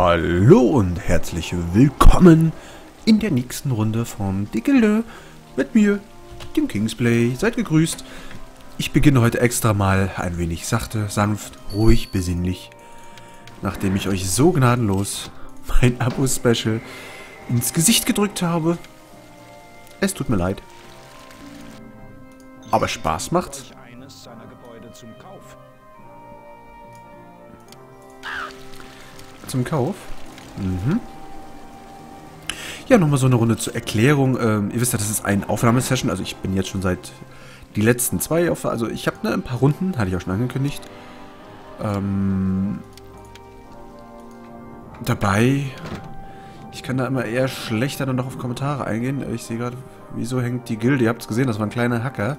Hallo und herzlich willkommen in der nächsten Runde von Die Gilde mit mir, dem Kingsplay. Seid gegrüßt. Ich beginne heute extra mal ein wenig sachte, sanft, ruhig, besinnlich, nachdem ich euch so gnadenlos mein Abo-Special ins Gesicht gedrückt habe. Es tut mir leid. Aber Spaß macht's. Zum Kauf? Mhm. Ja, nochmal so eine Runde zur Erklärung. Ähm, ihr wisst ja, das ist eine Aufnahmesession. Also ich bin jetzt schon seit die letzten zwei auf... Also ich habe ne, ein paar Runden, hatte ich auch schon angekündigt. Ähm, dabei... Ich kann da immer eher schlechter dann noch auf Kommentare eingehen. Ich sehe gerade, wieso hängt die Gilde? Ihr habt es gesehen, das war ein kleiner Hacker.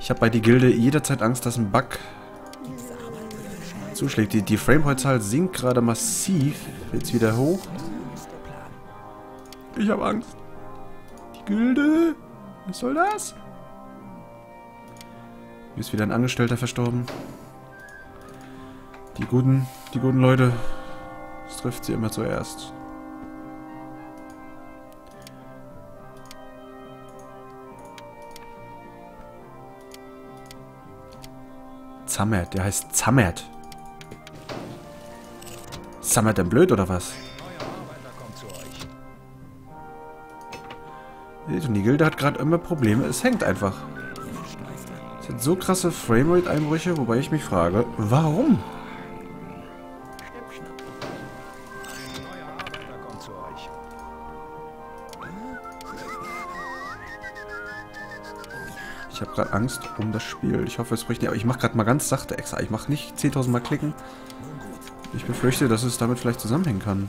Ich habe bei die Gilde jederzeit Angst, dass ein Bug zuschlägt. Die, die Framepoint-Zahl sinkt gerade massiv. Jetzt wieder hoch. Ich habe Angst. Die Gilde? Was soll das? Hier ist wieder ein Angestellter verstorben. Die guten, die guten Leute. Das trifft sie immer zuerst. Zammert, der heißt Zammert. Sammert denn blöd oder was? Und die Gilde hat gerade immer Probleme. Es hängt einfach. Es hat so krasse Framerate-Einbrüche, wobei ich mich frage, warum? Ich habe gerade Angst um das Spiel. Ich hoffe, es bricht nicht. Aber ich mache gerade mal ganz sachte extra. Ich mache nicht 10.000 Mal klicken. Ich befürchte, dass es damit vielleicht zusammenhängen kann.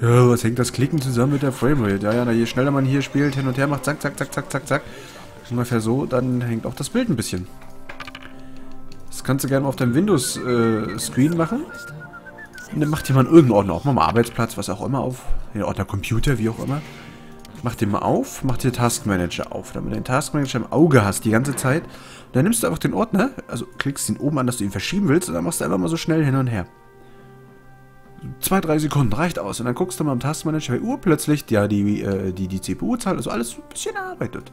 Ja, was hängt das Klicken zusammen mit der Framerate? Ja, ja, na, je schneller man hier spielt, hin und her macht, zack, zack, zack, zack, zack, zack. Ungefähr so, dann hängt auch das Bild ein bisschen. Das kannst du gerne auf deinem Windows-Screen äh, machen. Und dann macht jemand irgendeinen Ordner, auch mal am Arbeitsplatz, was auch immer auf. Den Ordner Computer, wie auch immer. Mach den mal auf, mach dir Task Manager auf, damit du den Task Manager im Auge hast die ganze Zeit. Dann nimmst du einfach den Ordner, also klickst ihn oben an, dass du ihn verschieben willst, und dann machst du einfach mal so schnell hin und her. Zwei, drei Sekunden reicht aus. Und dann guckst du mal am Taskmanager, wie urplötzlich ja, die, äh, die, die CPU-Zahl, also alles ein bisschen arbeitet.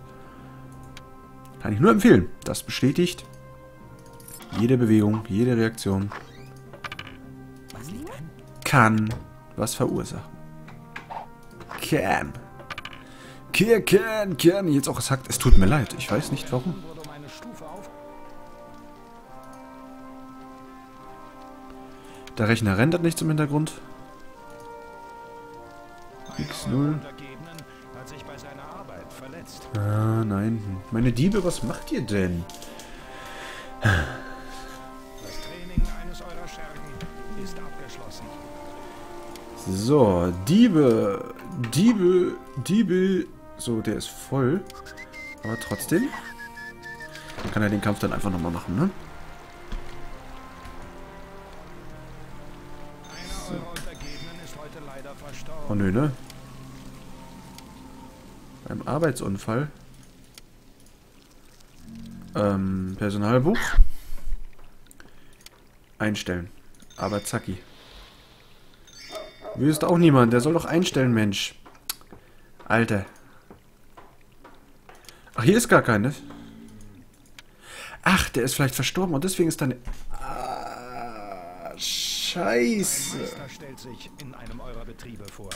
Kann ich nur empfehlen. Das bestätigt jede Bewegung, jede Reaktion kann was verursachen. Can. Can, can. Jetzt auch gesagt, es tut mir leid. Ich weiß nicht warum. Der Rechner rendert nichts im Hintergrund. X0. Ah, nein. Meine Diebe, was macht ihr denn? So, Diebe. Diebe. Diebe. So, der ist voll. Aber trotzdem. Kann er den Kampf dann einfach nochmal machen, ne? Oh nö, ne? Beim Arbeitsunfall. Ähm, Personalbuch. Einstellen. Aber zacki. Wüsst auch niemand. Der soll doch einstellen, Mensch. Alter. Ach, hier ist gar keine. Ach, der ist vielleicht verstorben und deswegen ist dann... Ah, Scheiße. Ein stellt sich in einem eurer Betriebe vor.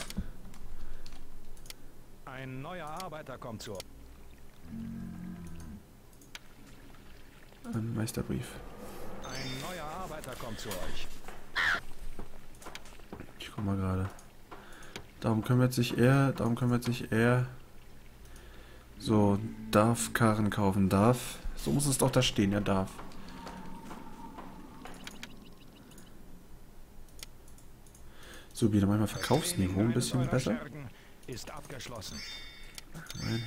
Ein neuer Arbeiter kommt zur... Ein Meisterbrief. Ein neuer Arbeiter kommt zu euch. Ich komme mal gerade. Darum kümmert sich er, darum kümmert sich er. So, darf Karren kaufen, darf. So muss es doch da stehen, er darf. So, wieder mal Verkaufsniveau ein bisschen besser. Ist abgeschlossen.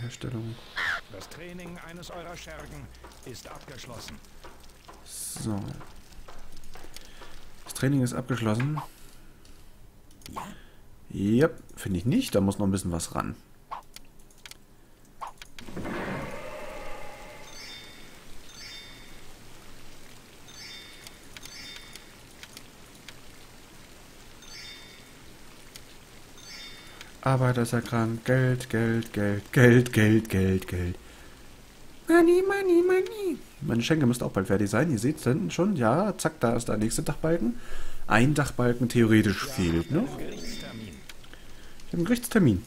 Herstellung. Das Training eines eurer Schergen ist abgeschlossen. So. Das Training ist abgeschlossen. Ja, finde ich nicht. Da muss noch ein bisschen was ran. Arbeiter ist er krank. Geld, Geld, Geld, Geld, Geld, Geld, Geld. Money, money, money. Meine Schenke müsste auch bald fertig sein. Ihr seht es hinten schon. Ja, zack, da ist der nächste Dachbalken. Ein Dachbalken theoretisch fehlt noch. Ich habe einen Gerichtstermin.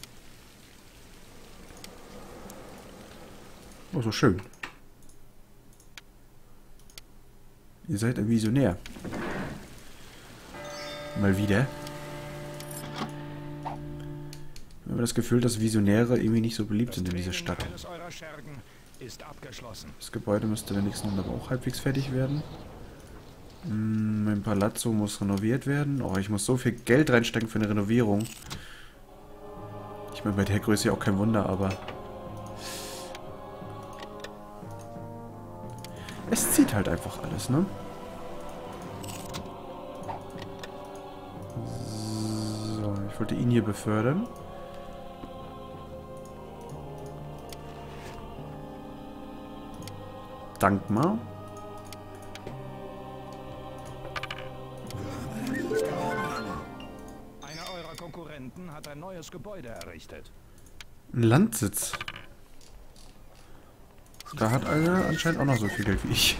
Oh, so schön. Ihr seid ein Visionär. Mal wieder. Habe das Gefühl, dass Visionäre irgendwie nicht so beliebt sind in dieser Stadt. Das Gebäude müsste in der nächsten Runde aber auch halbwegs fertig werden. Hm, mein Palazzo muss renoviert werden. Oh, ich muss so viel Geld reinstecken für eine Renovierung. Ich meine, bei der Größe ja auch kein Wunder, aber... Es zieht halt einfach alles, ne? So, ich wollte ihn hier befördern. Dankbar. Einer eurer Konkurrenten hat ein neues Gebäude errichtet. Ein Landsitz. Da hat einer anscheinend auch noch so viel Geld wie ich.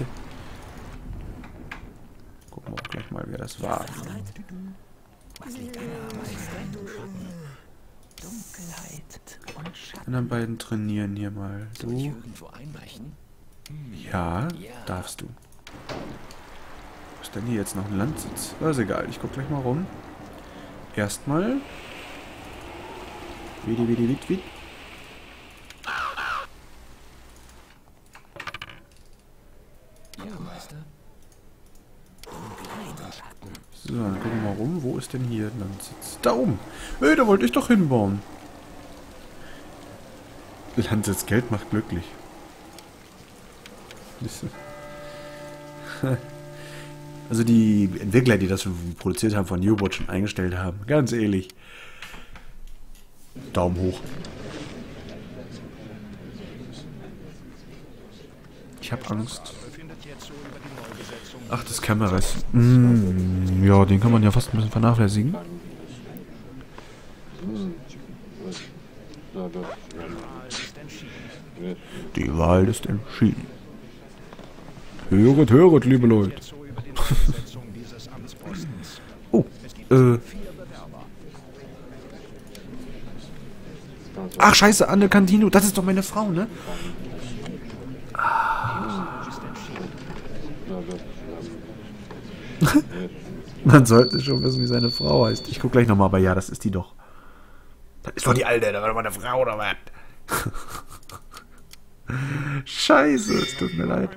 Gucken wir auch gleich mal, wer das war. Die anderen beiden trainieren hier mal. Du. Ja, darfst du. Was ist denn hier jetzt noch ein Landsitz? Das ist egal, ich guck gleich mal rum. Erstmal. Widi, widi, widi, widi. So, dann gucken wir mal rum. Wo ist denn hier ein Landsitz? Da oben. Hey, da wollte ich doch hinbauen. Landsitz, Geld macht glücklich. Also die Entwickler, die das produziert haben, von U-Boot schon eingestellt haben. Ganz ehrlich. Daumen hoch. Ich habe Angst. Ach, das Kameras. Mm, ja, den kann man ja fast ein bisschen vernachlässigen. Die Wahl ist entschieden. Höret, höret, liebe Leute. oh, äh. Ach, scheiße, Anne Cantino, das ist doch meine Frau, ne? Man sollte schon wissen, wie seine Frau heißt. Ich guck gleich nochmal, aber ja, das ist die doch. Das ist doch die Alte, da war doch meine Frau, oder was? Scheiße, es tut mir leid.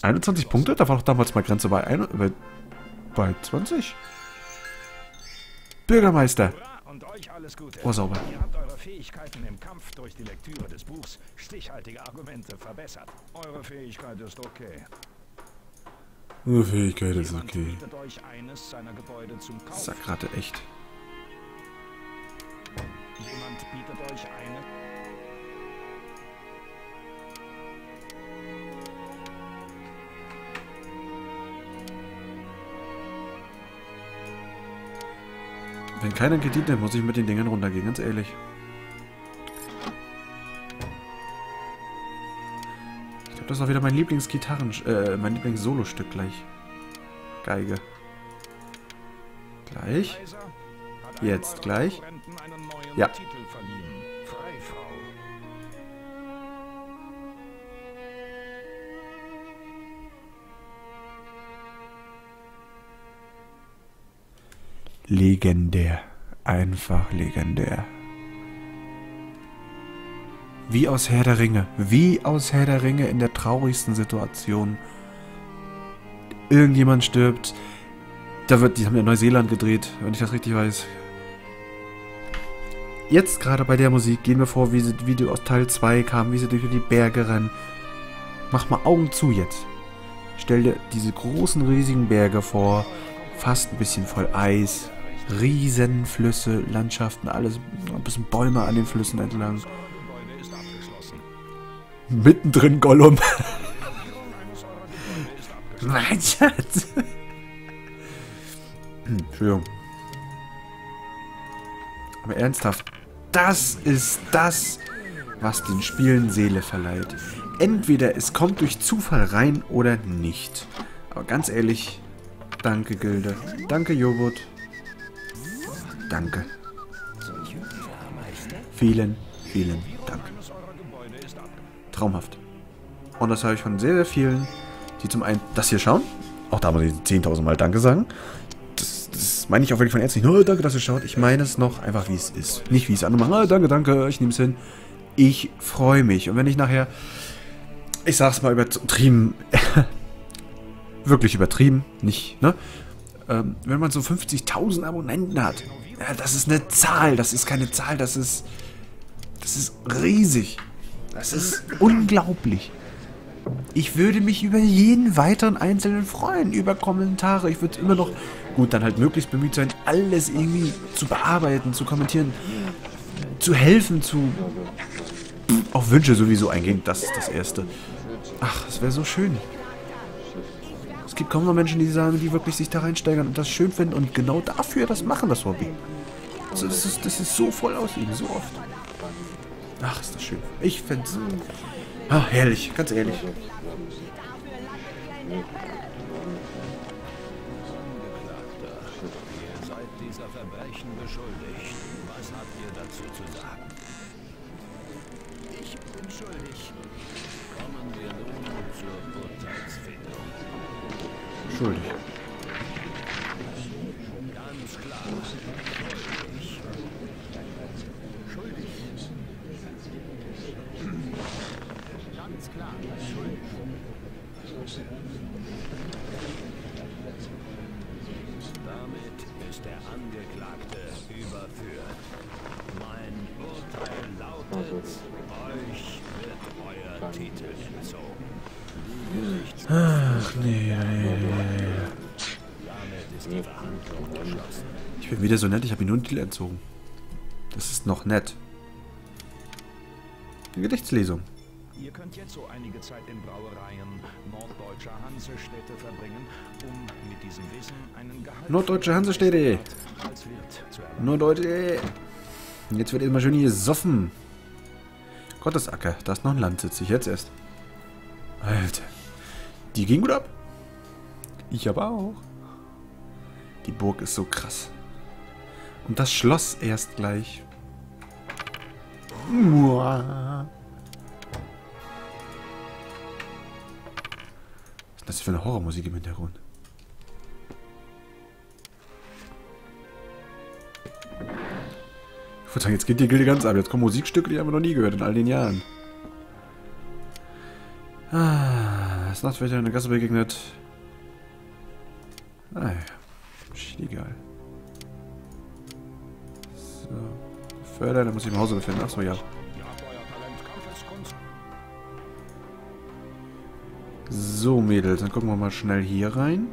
21 Punkte? Da war doch damals mal Grenze bei, ein, bei, bei 20. Bürgermeister. Oh, sauber. Ihr habt eure Fähigkeiten im Kampf durch die Lektüre des Buchs stichhaltige Argumente verbessert. Eure Fähigkeit ist okay. Eure Fähigkeit ist okay. Sakrate echt. Jemand bietet euch eine Wenn keiner Kredit nimmt, muss ich mit den Dingern runtergehen, ganz ehrlich. Ich glaube, das ist auch wieder mein Lieblingsgitarren... Äh, mein Lieblings-Solo-Stück gleich. Geige. Gleich. Jetzt gleich. Ja. Legendär. Einfach legendär. Wie aus Herr der Ringe. Wie aus Herr der Ringe in der traurigsten Situation. Irgendjemand stirbt. Da wird, die haben ja Neuseeland gedreht, wenn ich das richtig weiß. Jetzt gerade bei der Musik gehen wir vor, wie sie Video aus Teil 2 kam, wie sie durch die Berge rennen. Mach mal Augen zu jetzt. Stell dir diese großen, riesigen Berge vor, fast ein bisschen voll Eis, Riesenflüsse, Landschaften, alles, ein bisschen Bäume an den Flüssen entlang. Mittendrin Gollum. mein Schatz. Hm, Entschuldigung. Aber ernsthaft, das ist das, was den Spielen Seele verleiht. Entweder es kommt durch Zufall rein oder nicht. Aber ganz ehrlich, danke Gilde. Danke Joghurt. Danke. Vielen, vielen Dank. Traumhaft. Und das habe ich von sehr, sehr vielen, die zum einen das hier schauen. Auch da muss ich 10.000 Mal Danke sagen. Das, das meine ich auch wirklich von Herzen nicht. Oh, danke, dass ihr schaut. Ich meine es noch einfach, wie es ist. Nicht, wie es andere machen. Oh, danke, danke, ich nehme es hin. Ich freue mich. Und wenn ich nachher, ich sag's mal übertrieben, wirklich übertrieben, nicht, ne? Ähm, wenn man so 50.000 Abonnenten hat, ja, das ist eine Zahl, das ist keine Zahl, das ist, das ist riesig. Das ist unglaublich. Ich würde mich über jeden weiteren Einzelnen freuen, über Kommentare. Ich würde immer noch, gut, dann halt möglichst bemüht sein, alles irgendwie zu bearbeiten, zu kommentieren, zu helfen, zu auf Wünsche sowieso eingehen. Das ist das Erste. Ach, das wäre so schön. Gibt kaum noch Menschen, die sagen, die wirklich sich da reinsteigern und das schön finden und genau dafür das machen, das Hobby. Das ist, das ist so voll ausliegen, so oft. Ach, ist das schön. Ich fände es... Ah, herrlich, ganz ehrlich. Ihr seid dieser Verbrechen beschuldigt. Was habt ihr dazu zu sagen? Ganz klar. Ich bin wieder so nett, ich habe ihn nur einen Titel entzogen. Das ist noch nett. Eine Gedichtslesung. Ihr könnt jetzt so einige Zeit in Brauereien norddeutscher Hansestädte verbringen, um mit diesem Wissen einen Gehalt Norddeutsche Hansestädte. Leute. Jetzt wird immer schön hier gesoffen. Gottesacker, da ist noch ein Land, sitze ich jetzt erst. Alter. Die ging gut ab. Ich aber auch. Die Burg ist so krass. Und das Schloss erst gleich. Mua. Was ist das für eine Horrormusik im Hintergrund? Ich würde sagen, jetzt geht die Gilde ganz ab. Jetzt kommen Musikstücke, die haben wir noch nie gehört in all den Jahren. Ah, es nachts wieder in der Gasse begegnet. Förder, da muss ich im Hause befinden. Achso, ja. So, Mädels, dann gucken wir mal schnell hier rein.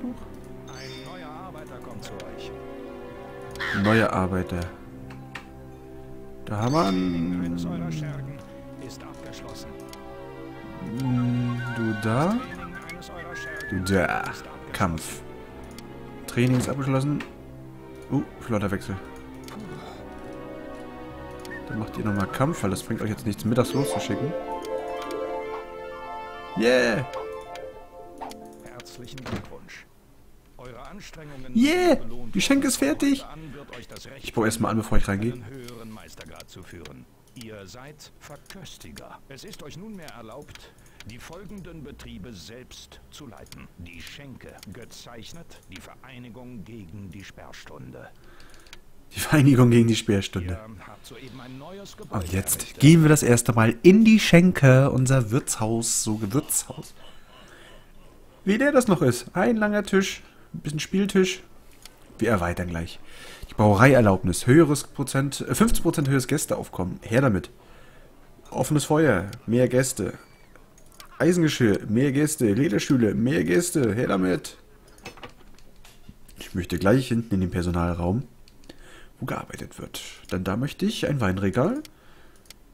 Ein neuer Arbeiter kommt zu euch. Neue Arbeiter. Da haben wir einen... Mm, Du da? Du da. Kampf. Training ist abgeschlossen. Uh, flotter Wechsel. Macht ihr nochmal Kampf, weil das bringt euch jetzt nichts, mittags loszuschicken. Yeah! Herzlichen Glückwunsch. Eure Anstrengungen Yeah! Schenke ist fertig! Ich baue erstmal an, bevor ich reingehe. Ihr seid Verköstiger. Es ist euch nunmehr erlaubt, die folgenden Betriebe selbst zu leiten. Die Schenke, gezeichnet die Vereinigung gegen die Sperrstunde. Die Vereinigung gegen die Sperrstunde. Und jetzt gehen wir das erste Mal in die Schenke, unser Wirtshaus, so Gewürzhaus. Wie der das noch ist. Ein langer Tisch, ein bisschen Spieltisch. Wir erweitern gleich. Die Brauereierlaubnis, höheres Prozent, äh, 15% höheres Gästeaufkommen. Her damit. Offenes Feuer, mehr Gäste. Eisengeschirr, mehr Gäste. Lederstühle, mehr Gäste. Her damit. Ich möchte gleich hinten in den Personalraum, wo gearbeitet wird. Denn da möchte ich ein Weinregal,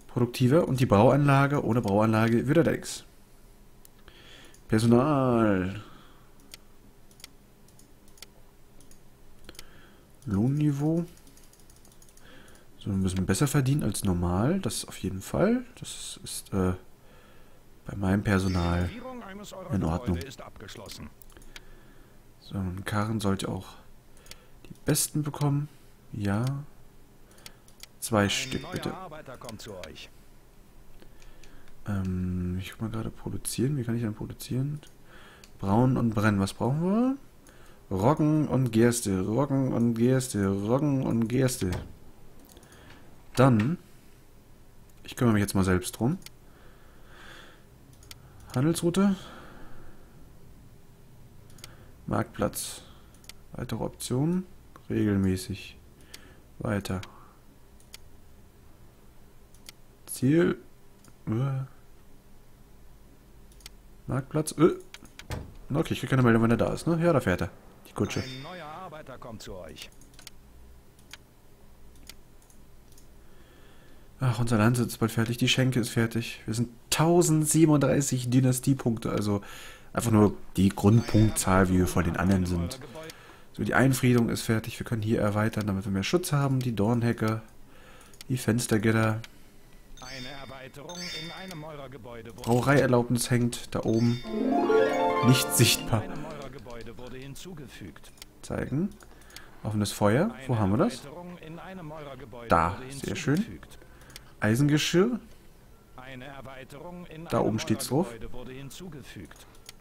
produktiver und die Brauanlage. Ohne Brauanlage wird er nix. Personal. Lohnniveau. So ein bisschen besser verdienen als normal. Das auf jeden Fall. Das ist äh, bei meinem Personal in Ordnung. So, ein Karren sollte auch die besten bekommen. Ja. Zwei Stück, bitte. Ähm, ich guck mal gerade produzieren. Wie kann ich denn produzieren? Braun und brennen. Was brauchen wir? Roggen und Gerste. Roggen und Gerste. Roggen und Gerste. Dann. Ich kümmere mich jetzt mal selbst drum. Handelsroute. Marktplatz. Weitere Optionen. Regelmäßig. Weiter. Ziel. Uh. Marktplatz. Uh. Okay, ich kriege keine Meldung, wenn er da ist, ne? Ja, da fährt er. Die Kutsche. Ein neuer Arbeiter kommt zu euch. Ach, unser Landsitz ist bald fertig. Die Schenke ist fertig. Wir sind 1037 Dynastiepunkte. Also einfach nur die Grundpunktzahl, wie wir vor den anderen sind. So, die Einfriedung ist fertig. Wir können hier erweitern, damit wir mehr Schutz haben. Die Dornhecke. Die Fenstergitter. Brauereierlaubnis hängt da oben. Nicht sichtbar. Zeigen. Offenes Feuer. Wo haben wir das? Da. Sehr schön. Eisengeschirr. Da oben steht's drauf.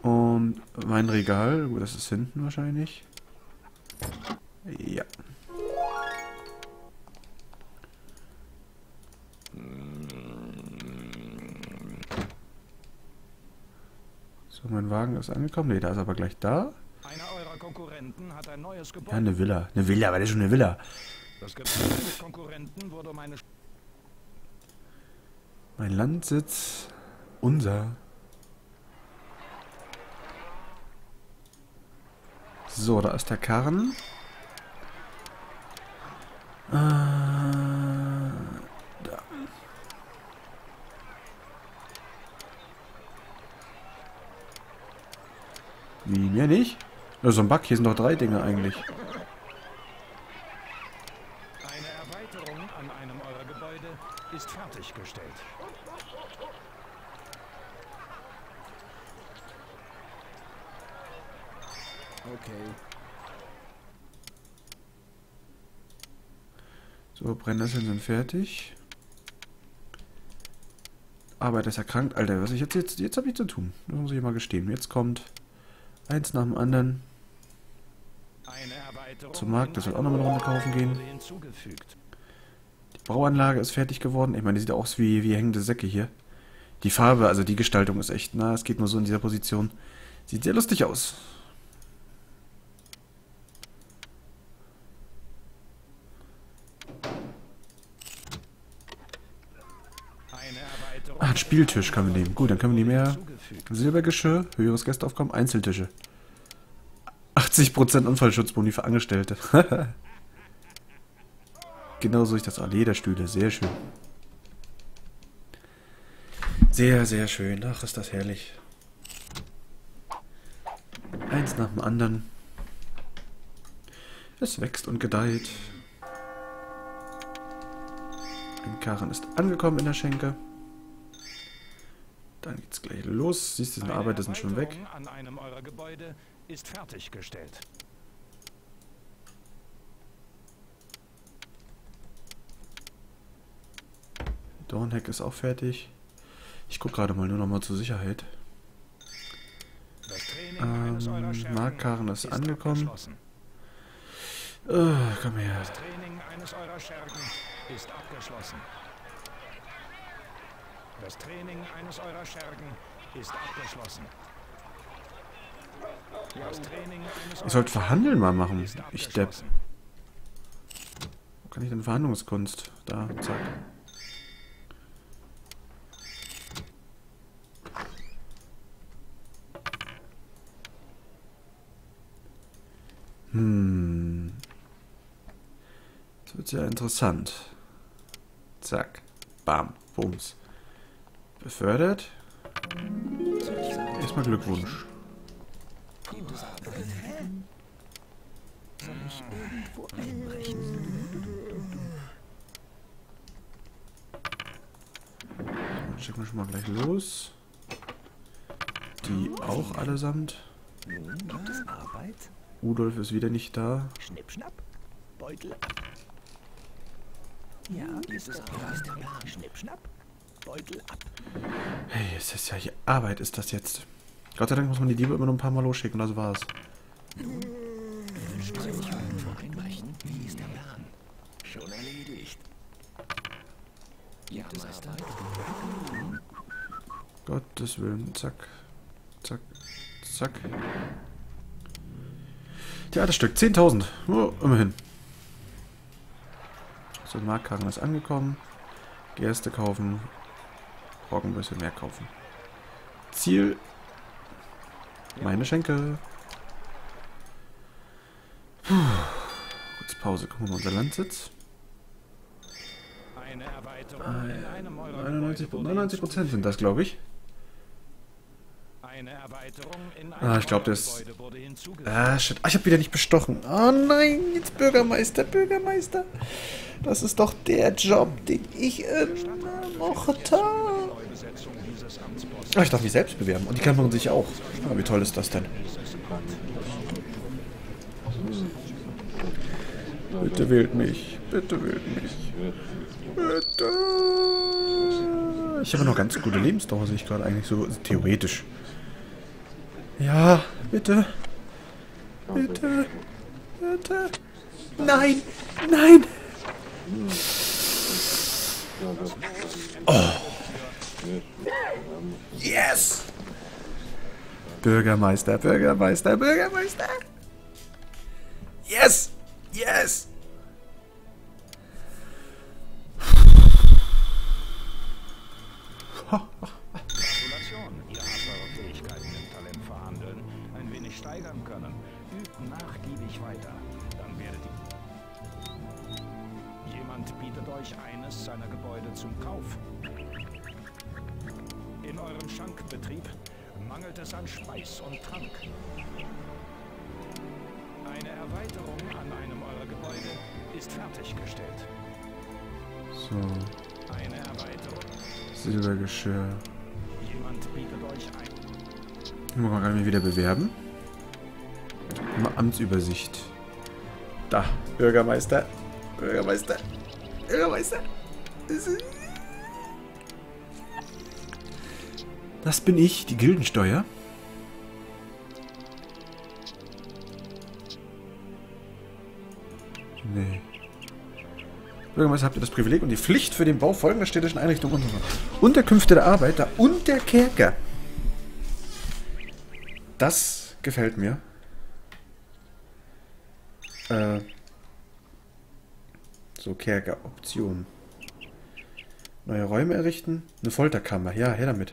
Und mein Regal. Gut, das ist hinten wahrscheinlich. Ja. So, mein Wagen ist angekommen. Ne, da ist aber gleich da. Ja, eine Villa. Eine Villa, weil das ist schon eine Villa. Das Konkurrenten wurde meine mein Landsitz. Unser. So, da ist der Karren. Äh, da. Wie, mehr nicht? Ja, so ein Bug, hier sind doch drei Dinge eigentlich. Eine Erweiterung an einem eurer Gebäude ist fertiggestellt. Okay. So, Brennnesseln sind fertig. Arbeiter ist erkrankt. Alter, was ich jetzt, jetzt, jetzt habe ich zu tun. Das muss ich mal gestehen. Jetzt kommt eins nach dem anderen. Zum Markt, das soll auch nochmal eine Runde kaufen gehen. Die Bauanlage ist fertig geworden. Ich meine, die sieht aus wie, wie hängende Säcke hier. Die Farbe, also die Gestaltung ist echt, na, es geht nur so in dieser Position. Sieht sehr lustig aus. Ah, ein Spieltisch können wir nehmen. Gut, dann können wir nehmen mehr Silbergeschirr, höheres Gästeaufkommen, Einzeltische. 80% Unfallschutzboni für Angestellte. genau so ist das. Ah, Lederstühle, sehr schön. Sehr, sehr schön. Ach, ist das herrlich. Eins nach dem anderen. Es wächst und gedeiht. Ein Karren ist angekommen in der Schenke. Dann geht's gleich los. Siehst du, die Arbeiter sind schon weg. An einem eurer Gebäude ist fertiggestellt. Dornheck ist auch fertig. Ich gucke gerade mal nur noch mal zur Sicherheit. Ähm, Markkarren ist angekommen. Oh, komm her. Das Training eines eurer Schergen ist abgeschlossen. Das Training eines eurer Schergen ist abgeschlossen. Ich sollte Verhandeln mal machen. Ich Depp. Wo kann ich denn Verhandlungskunst? Da, zack. Hm. Das wird sehr interessant. Zack. Bam. Bums. Befördert. Erstmal Glückwunsch. Dann schicken wir schon mal gleich los. Die auch allesamt. Rudolf ist wieder nicht da. Schnipp, schnapp. Beutel ab. Ja, ist es Arbeit? Schnipp, schnapp. Beutel ab. Hey, es ist ja hier Arbeit, ist das jetzt. Gott sei Dank muss man die Diebe immer nur ein paar Mal losschicken, das war's. Streichungen vorgeglichen. Wie ist der Plan? Schon erledigt. Ja, Meister. Gottes Willen, zack, zack, zack. Theaterstück, 10.000. Oh, immerhin. So, Marktkarren ist angekommen. Gerste kaufen. Roggen ein bisschen mehr kaufen. Ziel. Meine Schenke. Puh. Kurz Pause. Gucken wir mal unser Landsitz. Eine Erweiterung in einem eurer 99 Gebäude wurde 99 Prozent sind das, glaube ich. Ah, ich glaub, eurer das-. Ah, shit. Ah, ich habe wieder nicht bestochen. Oh nein, jetzt Bürgermeister, Bürgermeister. Das ist doch der Job, den ich immer mochte. Ah, ich darf mich selbst bewerben. Und die kann man sich auch. Ah, wie toll ist das denn? Bitte wählt mich. Bitte wählt mich. Bitte. Ich habe noch ganz gute Lebensdauer, sehe ich gerade eigentlich so theoretisch. Ja, bitte. Bitte. Bitte. Nein. Nein. Oh. Yes. Bürgermeister, Bürgermeister, Bürgermeister. Yes. Yes. Gratulation, mangelt es an Speis und Trank. Eine Erweiterung an einem eurer Gebäude ist fertiggestellt. So, Eine Erweiterung. Silbergeschirr. Jemand bietet euch ein... Gerade mal wieder bewerben. Mal Amtsübersicht. Da, Bürgermeister. Bürgermeister. Bürgermeister. Das bin ich, die Gildensteuer. Nee. Bürgermeister, habt ihr das Privileg und die Pflicht für den Bau folgender städtischen Einrichtungen und. Unterkünfte der Arbeiter und der Kerker. Das gefällt mir. Äh, so, Kerker, Option. Neue Räume errichten. Eine Folterkammer. Ja, her damit.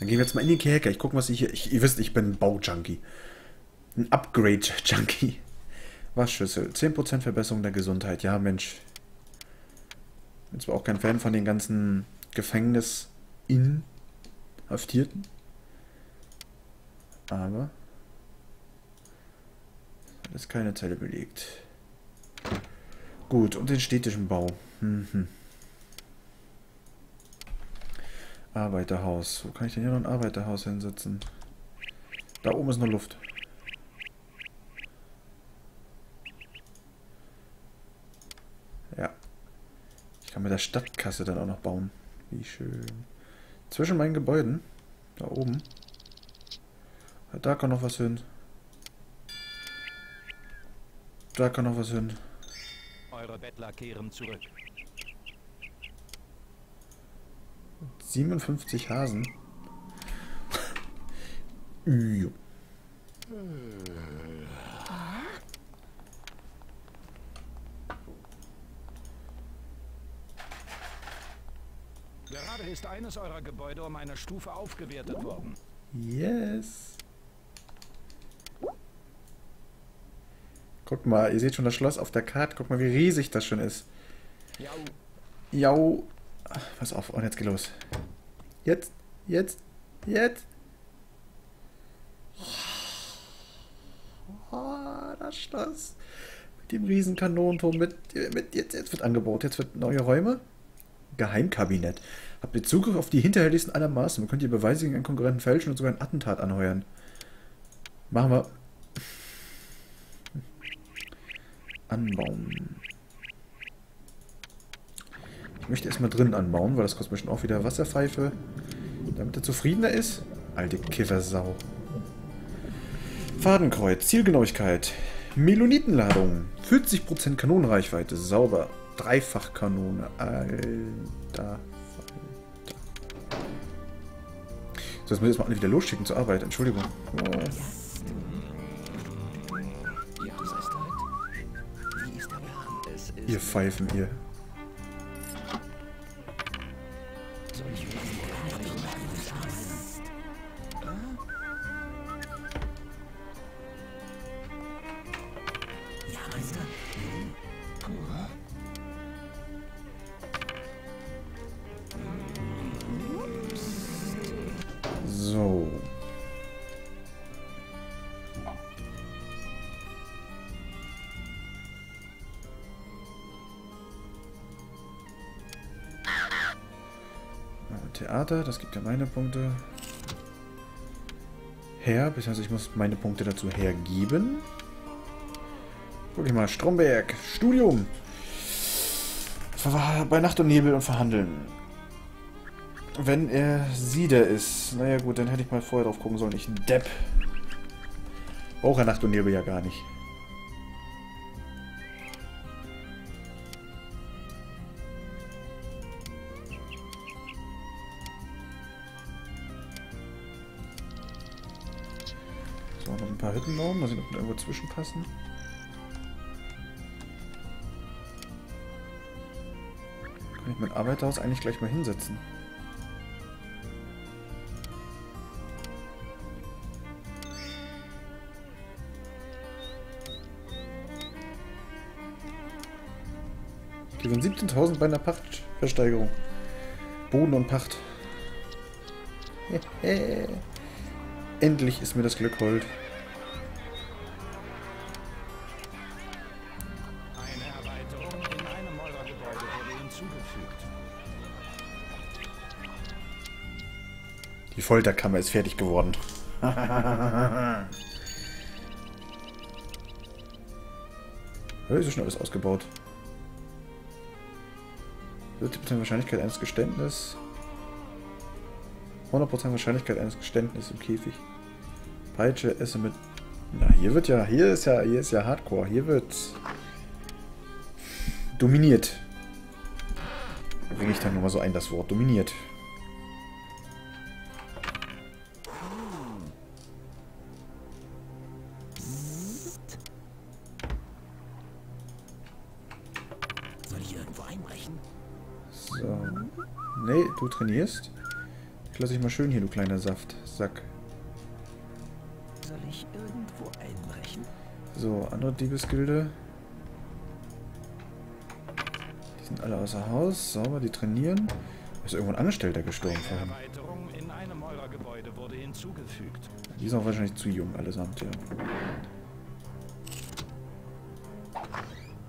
Dann gehen wir jetzt mal in den Kerker. Ich gucke, was ich hier... Ich, ihr wisst, ich bin ein Baujunkie. Ein Upgrade-Junkie. Waschschüssel. 10% Verbesserung der Gesundheit. Ja, Mensch. Bin zwar auch kein Fan von den ganzen Gefängnis-Inhaftierten. Aber ist keine Zelle belegt. Gut, und den städtischen Bau. Mhm. Arbeiterhaus. Wo kann ich denn hier noch ein Arbeiterhaus hinsetzen? Da oben ist noch Luft. Ja. Ich kann mit der Stadtkasse dann auch noch bauen. Wie schön. Zwischen meinen Gebäuden. Da oben. Da kann noch was hin. Da kann noch was hin. Eure Bettler kehren zurück. 57 Hasen. jo. Gerade ist eines eurer Gebäude um eine Stufe aufgewertet worden. Yes. Guck mal, ihr seht schon das Schloss auf der Karte. Guck mal, wie riesig das schon ist. Ja, Jau. Ach, Pass auf, und jetzt geht los. Jetzt, jetzt, jetzt. Oh, das Schloss. Mit dem riesen Kanonenturm. Mit, mit, jetzt, jetzt wird angebaut. Jetzt wird neue Räume. Geheimkabinett. Habt ihr Zugriff auf die hinterhältigsten aller Maßnahmen? Könnt ihr Beweise gegen einen Konkurrenten fälschen und sogar ein Attentat anheuern. Machen wir. Anbauen. Ich möchte erstmal drin anbauen, weil das kostet mir schon auch wieder Wasserpfeife. Damit er zufriedener ist. Alte Kiffersau. Fadenkreuz, Zielgenauigkeit, Melonitenladung, 40% Kanonenreichweite, sauber, Dreifachkanone, alter So, jetzt muss ich erstmal alle wieder losschicken zur Arbeit, Entschuldigung. Oh. Ja, Jahreszeit. Wie Theater, das gibt ja meine Punkte. Her, beziehungsweise ich muss meine Punkte dazu hergeben. Guck ich mal, Stromberg, Studium. Bei Nacht und Nebel und verhandeln. Wenn er Sieder ist. Naja gut, dann hätte ich mal vorher drauf gucken sollen. Ich Depp. Braucht er Nacht und Nebel ja gar nicht. Noch ein paar Hütten bauen. Mal sehen, ob wir irgendwo zwischenpassen. Kann ich mein Arbeiterhaus eigentlich gleich mal hinsetzen? Gewinn 17.000 bei einer Pachtversteigerung. Boden und Pacht. Endlich ist mir das Glück hold. Folterkammer ist fertig geworden. Hey, so schnell alles ausgebaut. 70% Wahrscheinlichkeit eines Geständnisses. 100% Wahrscheinlichkeit eines Geständnisses im Käfig. Peitsche, esse mit... Na, hier wird ja... Hier ist ja... Hier ist ja Hardcore. Hier wird... Dominiert. Bringe ich dann nur mal so ein, das Wort. Dominiert. Du trainierst. Ich lasse dich mal schön hier, du kleiner Saft. Sack. Soll ich irgendwo einbrechen? So, andere Diebesgilde. Die sind alle außer Haus. Sauber, die trainieren. Ist irgendwo ein Angestellter gestorben vorhin. Erweiterung in einem eurer Gebäude wurde hinzugefügt. Die sind auch wahrscheinlich zu jung allesamt, ja.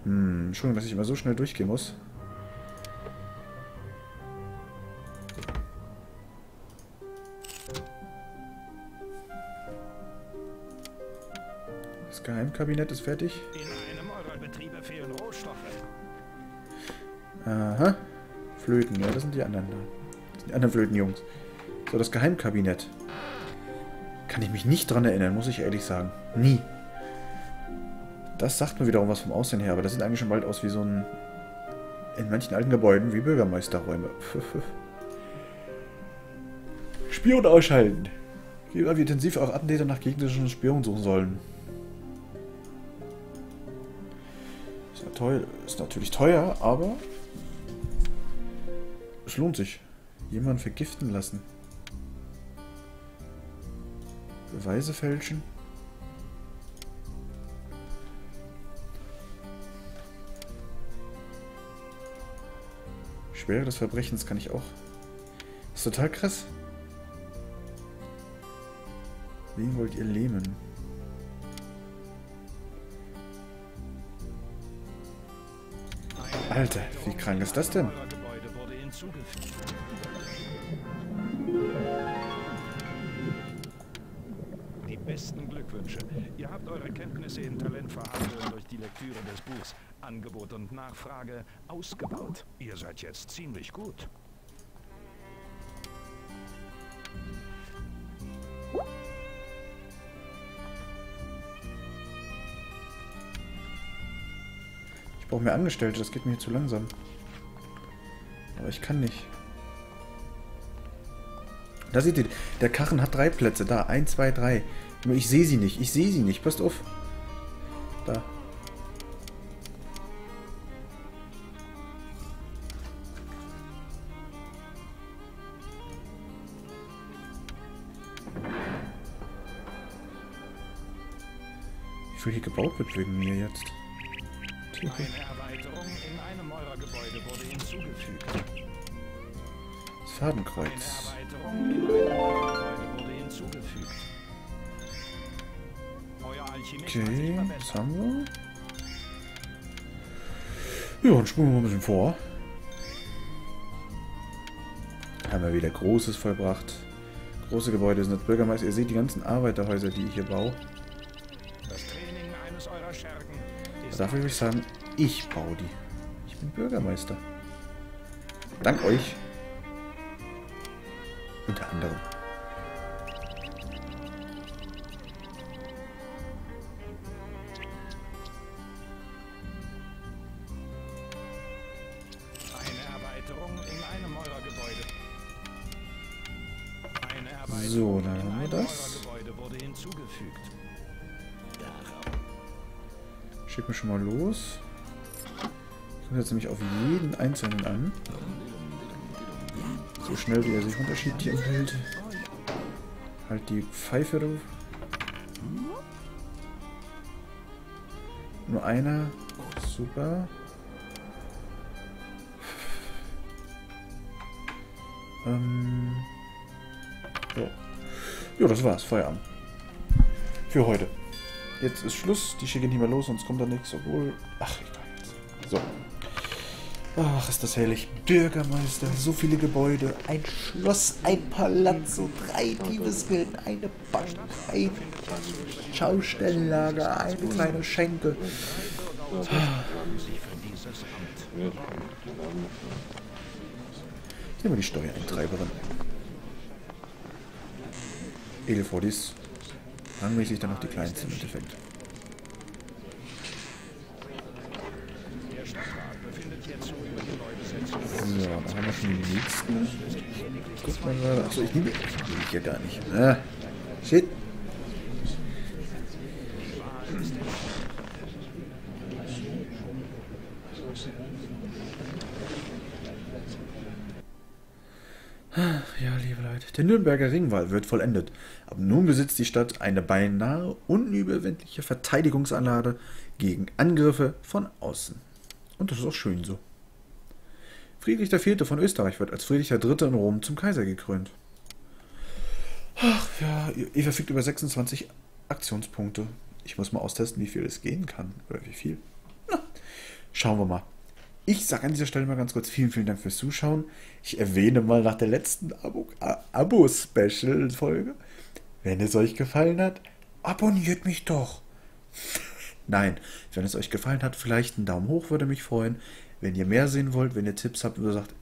Hm, Entschuldigung, dass ich immer so schnell durchgehen muss. Das Geheimkabinett ist fertig. In einem eurer Betriebe fehlen Rohstoffe. Aha. Flöten, ja, das sind die anderen da. Das sind die anderen Flötenjungs. So, das Geheimkabinett. Kann ich mich nicht dran erinnern, muss ich ehrlich sagen. Nie. Das sagt mir wiederum was vom Aussehen her, aber das sieht eigentlich schon bald aus wie so ein... In manchen alten Gebäuden wie Bürgermeisterräume. Spion ausschalten. Wie wie intensiv auch Attentäter nach gegnerischen Spionen suchen sollen. Teuer, ist natürlich teuer, aber es lohnt sich. Jemanden vergiften lassen. Beweise fälschen. Schwere des Verbrechens kann ich auch. ist total krass. Wen wollt ihr lähmen? Alter, wie krank ist das denn? Die besten Glückwünsche. Ihr habt eure Kenntnisse in Talentverhandeln durch die Lektüre des Buchs Angebot und Nachfrage ausgebaut. Ihr seid jetzt ziemlich gut. Brauche mehr Angestellte, das geht mir hier zu langsam. Aber ich kann nicht. Da seht ihr, der Karren hat drei Plätze. Da, eins, zwei, drei. Nur ich sehe sie nicht. Ich sehe sie nicht. Passt auf. Da. Wie viel hier gebaut wird wegen mir jetzt. Hinzugefügt. Das Fadenkreuz. Okay, was haben wir? Ja, dann spulen wir mal ein bisschen vor. Haben wir wieder Großes vollbracht. Große Gebäude sind als Bürgermeister. Ihr seht die ganzen Arbeiterhäuser, die ich hier baue. Dafür würde ich sagen, ich baue die. Ich bin Bürgermeister. Dank euch. Unter anderem. Jetzt nämlich auf jeden einzelnen an. So schnell wie er sich im Bild. Halt die Pfeife drauf. Nur einer. Super. Ähm. So. Ja, das war's. Feierabend. Für heute. Jetzt ist Schluss. Die schicke nicht mehr los, sonst kommt da nichts. Obwohl. Ach, egal jetzt. So. Ach, ist das herrlich. Bürgermeister, so viele Gebäude. Ein Schloss, ein Palazzo, drei Diebesgilden, eine Bank, ein Schaustellenlager, eine kleine Schenke. Ich nehme die Steuereintreiberin. Edelfordis. Rangmäßig dann noch die kleinste im Endeffekt. So, dann haben wir schon die nächsten. Guck mal. Achso, ich nehme ich ja gar nicht. Ah, shit. Ja, liebe Leute, der Nürnberger Ringwall wird vollendet. Ab nun besitzt die Stadt eine beinahe unüberwindliche Verteidigungsanlage gegen Angriffe von außen. Und das ist auch schön so. Friedrich IV. von Österreich wird als Friedrich III. in Rom zum Kaiser gekrönt. Ach ja, ihr verfügt über 26 Aktionspunkte. Ich muss mal austesten, wie viel es gehen kann. Oder wie viel. Na, schauen wir mal. Ich sage an dieser Stelle mal ganz kurz vielen, vielen Dank fürs Zuschauen. Ich erwähne mal nach der letzten Abo-Special-Folge. Wenn es euch gefallen hat, abonniert mich doch. Nein, wenn es euch gefallen hat, vielleicht einen Daumen hoch würde mich freuen. Wenn ihr mehr sehen wollt, wenn ihr Tipps habt oder sagt,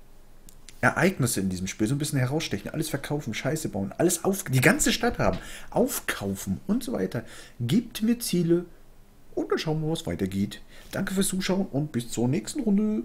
Ereignisse in diesem Spiel so ein bisschen herausstechen, alles verkaufen, Scheiße bauen, alles auf, die ganze Stadt haben, aufkaufen und so weiter. Gebt mir Ziele und dann schauen wir, was weitergeht. Danke fürs Zuschauen und bis zur nächsten Runde.